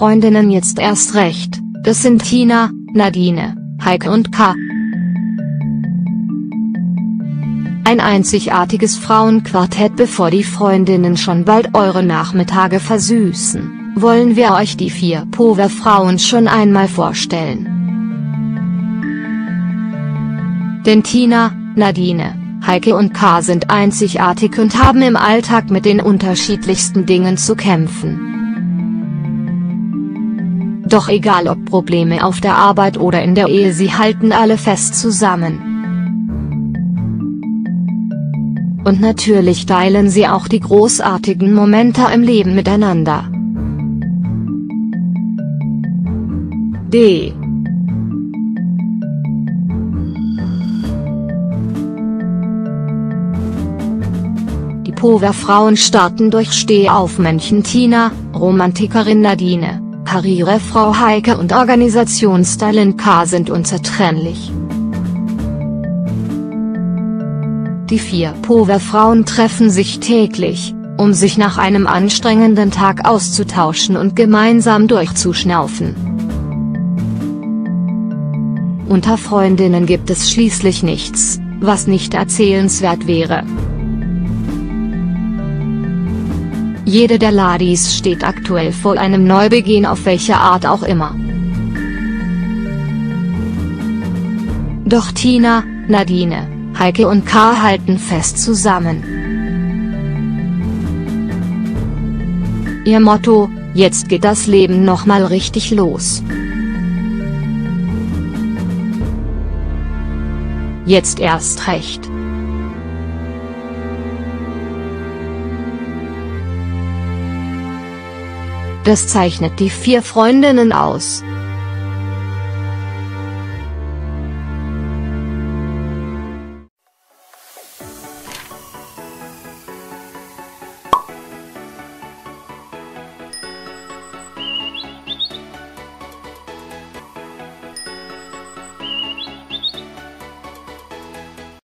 Freundinnen jetzt erst recht, das sind Tina, Nadine, Heike und K. Ein einzigartiges Frauenquartett bevor die Freundinnen schon bald eure Nachmittage versüßen, wollen wir euch die vier Power-Frauen schon einmal vorstellen. Denn Tina, Nadine, Heike und K sind einzigartig und haben im Alltag mit den unterschiedlichsten Dingen zu kämpfen. Doch egal ob Probleme auf der Arbeit oder in der Ehe sie halten alle fest zusammen. Und natürlich teilen sie auch die großartigen Momente im Leben miteinander. D. Die Power-Frauen starten durch Stehaufmännchen Tina, Romantikerin Nadine, Karrierefrau Heike und Organisationstalent K sind unzertrennlich. Die vier Power-Frauen treffen sich täglich, um sich nach einem anstrengenden Tag auszutauschen und gemeinsam durchzuschnaufen. Unter Freundinnen gibt es schließlich nichts, was nicht erzählenswert wäre. Jede der Ladis steht aktuell vor einem Neubeginn auf welche Art auch immer. Doch Tina, Nadine, Heike und K halten fest zusammen. Ihr Motto, jetzt geht das Leben nochmal richtig los. Jetzt erst recht. Das zeichnet die vier Freundinnen aus.